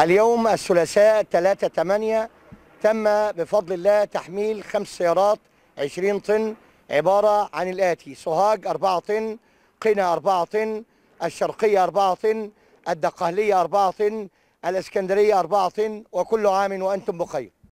اليوم الثلاثاء 3 8 تم بفضل الله تحميل خمس سيارات 20 طن عبارة عن الآتي. سوهاج 4 طن قنا 4 طن الشرقية 4 طن الدقهلية 4 طن الإسكندرية 4 طن وكل عام وأنتم بخير.